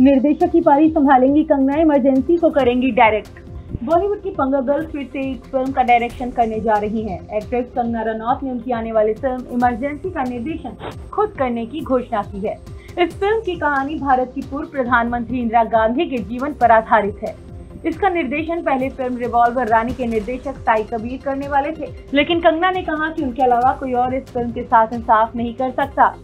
निर्देशक की पारी संभालेंगी कंगना इमरजेंसी को करेंगी डायरेक्ट बॉलीवुड की पंगा गर्ल फिर से एक फ़िल्म का डायरेक्शन करने जा रही हैं। एक्ट्रेस कंगना रनौत ने उनकी आने वाली फ़िल्म इमरजेंसी का निर्देशन खुद करने की घोषणा की है। इस फ़िल्म की कहानी भारत की पूर्व प्रधानमंत्री इंदिरा गांधी के जीवन पर आधारित है। इसका निर्देशन पहले फ़िल्म रिवॉल्वर रानी के निर्देशक साई कबीर करने वाले थे, लेकिन कंगना ने कहा कि उनके अलावा कोई और इस फ़िल्म के साथ इंसाफ नहीं कर सकता।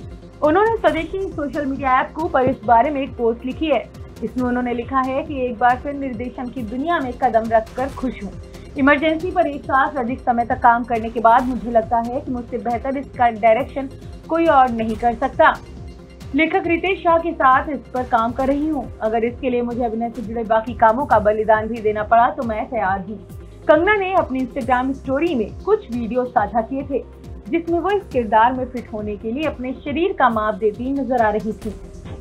उन्होंने स्वदेशी सोशल मीडिया ऐप को पर इस बारे में एक पोस्ट लिखी है। इसमें उन्होंने लिखा है कि एक बार फिर निर्देशन की दुनिया में कदम रखकर खुश हूँ। इमरजेंसी पर एक साल अधिक समय तक काम करने के बाद मुझे लगता है कि मुझसे बेहतर इसका डायरेक्शन कोई और नहीं कर सकता। लेखक रितेश शाह के साथ इस पर काम कर रही हूँ। अगर इसके लिए मुझे अभिनय से जुड़े बाकी कामों का बलिदान भी देना पड़ा तो मैं तैयार हूँ। कंगना ने अपनी इंस्टाग्राम स्टोरी में कुछ वीडियो साझा किए थे। जिसमें वो इस किरदार में फिट होने के लिए अपने शरीर का माप देती नज़र आ रही थी।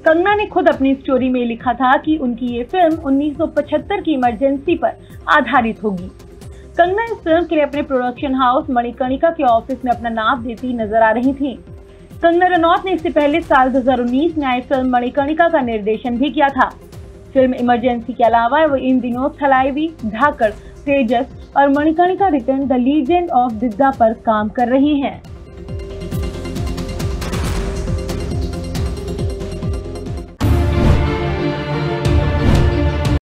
कंगना ने खुद अपनी स्टोरी में लिखा था कि उनकी ये फ़िल्म 1975 की इमरजेंसी पर आधारित होगी। कंगना इस फ़िल्म के लिए अपने प्रोडक्शन हाउस मणिकर्णिका के ऑफ़िस में अपना नाप देती नज़र आ रही थी। कंगना रनौत ने इससे पहले साल 2019 में आई फ़िल्म मणिकर्णिका का निर्देशन भी किया था। फ़िल्म इमरजेंसी के अलावा वो इन दिनों थलाईवी धाकड़ तेजस और Manikarnika return the legend of Didda पर काम कर रही हैं।